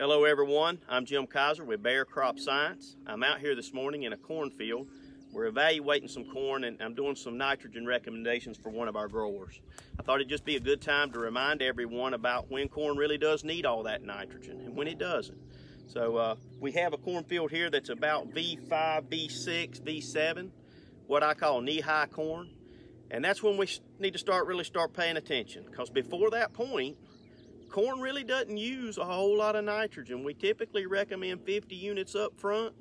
Hello everyone, I'm Jim Kaiser with Bayer Crop Science. I'm out here this morning in a cornfield. We're evaluating some corn and I'm doing some nitrogen recommendations for one of our growers. I thought it'd just be a good time to remind everyone about when corn really does need all that nitrogen and when it doesn't. So uh, we have a cornfield here that's about V5, V6, V7, what I call knee-high corn. And that's when we need to start really start paying attention because before that point, corn really doesn't use a whole lot of nitrogen. We typically recommend 50 units up front.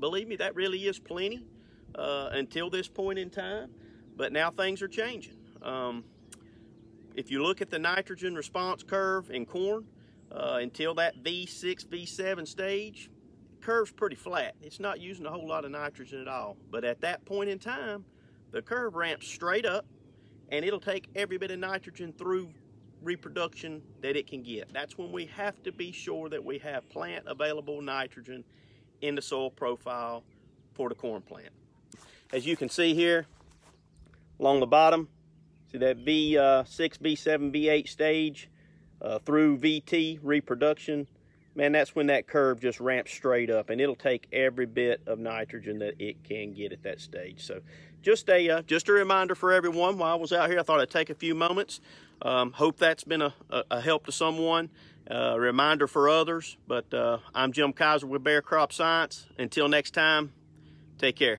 Believe me, that really is plenty uh, until this point in time. But now things are changing. Um, if you look at the nitrogen response curve in corn, uh, until that V6, V7 stage, curve's pretty flat. It's not using a whole lot of nitrogen at all. But at that point in time, the curve ramps straight up and it'll take every bit of nitrogen through reproduction that it can get. That's when we have to be sure that we have plant available nitrogen in the soil profile for the corn plant. As you can see here along the bottom, see that V6, uh, V7, V8 stage uh, through VT reproduction, man, that's when that curve just ramps straight up and it'll take every bit of nitrogen that it can get at that stage. So just a, uh, just a reminder for everyone while I was out here, I thought I'd take a few moments um, hope that's been a, a, a help to someone, a reminder for others. But uh, I'm Jim Kaiser with Bayer Crop Science. Until next time, take care.